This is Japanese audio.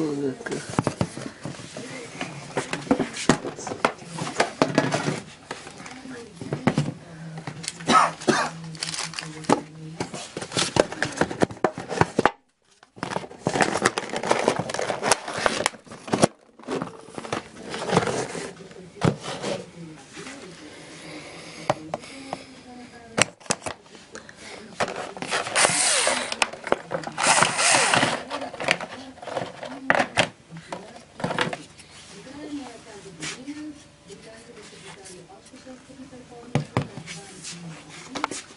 そうだか。Thank you.